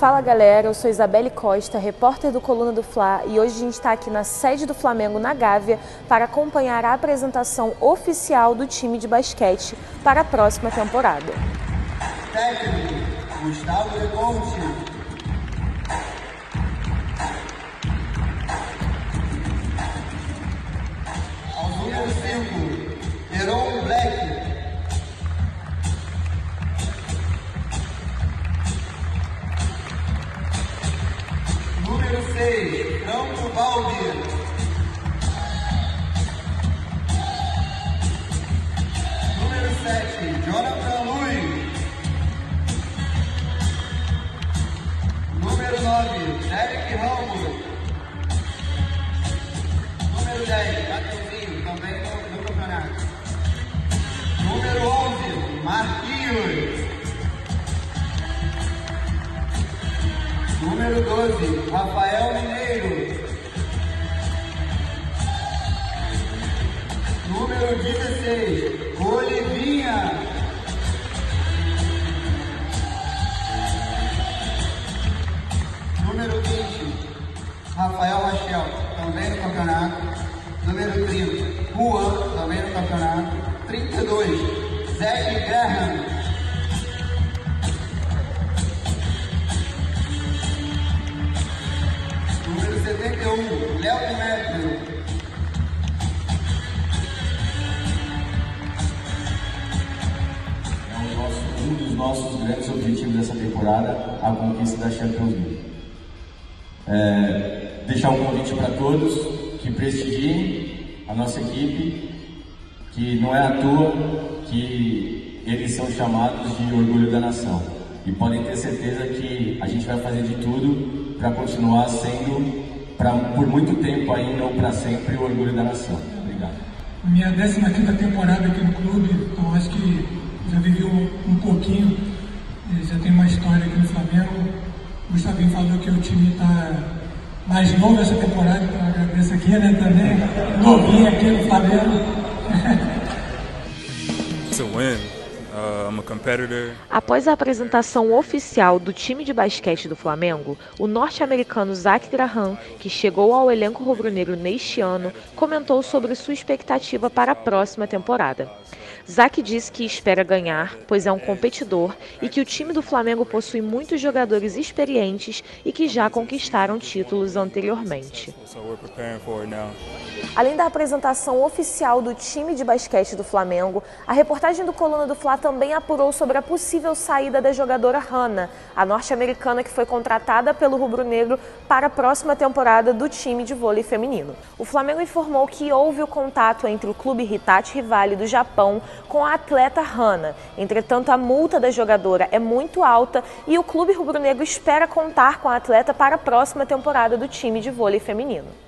Fala galera, eu sou Isabelle Costa, repórter do Coluna do Fla e hoje a gente está aqui na sede do Flamengo na Gávea para acompanhar a apresentação oficial do time de basquete para a próxima temporada. Técnico, Gustavo Leconte. Número 6, Franco Baldi. Número 7, Jonathan Luiz. Número 9, Derek Ramos. Número 10, Mateuzinho, também no, no campeonato. Número 11, Marquinhos. Número 12, Rafael Mineiro. Número 16, Olivinha. Número 20, Rafael Rachel, também no campeonato. Número 30, Juan, também no campeonato. 32, Zé Graham. Número 71, Léo. É nosso- um dos nossos grandes objetivos dessa temporada, a conquista da Champions League. É, deixar um convite para todos que prestigiem a nossa equipe, que não é à toa que eles são chamados de orgulho da nação. E podem ter certeza que a gente vai fazer de tudo para continuar sendo, pra, por muito tempo ainda ou para sempre, o orgulho da nação. Obrigado. Minha 15 temporada aqui no clube, então acho que já vivi um, um pouquinho, já tenho uma história aqui no Flamengo. O Gustavinho falou que o time está mais novo essa temporada, então eu agradeço aqui, né, também. Novinho aqui no Flamengo. Após a apresentação oficial do time de basquete do Flamengo, o norte-americano Zach Graham, que chegou ao elenco rubro-negro neste ano, comentou sobre sua expectativa para a próxima temporada. Zach disse que espera ganhar, pois é um competidor, e que o time do Flamengo possui muitos jogadores experientes e que já conquistaram títulos anteriormente. Além da apresentação oficial do time de basquete do Flamengo, a reportagem do Coluna do Fla também apurou sobre a possível saída da jogadora Hannah, a norte-americana que foi contratada pelo Rubro Negro para a próxima temporada do time de vôlei feminino. O Flamengo informou que houve o contato entre o clube Hitachi Rivale do Japão com a atleta Hannah. Entretanto, a multa da jogadora é muito alta e o clube rubro-negro espera contar com a atleta para a próxima temporada do time de vôlei feminino.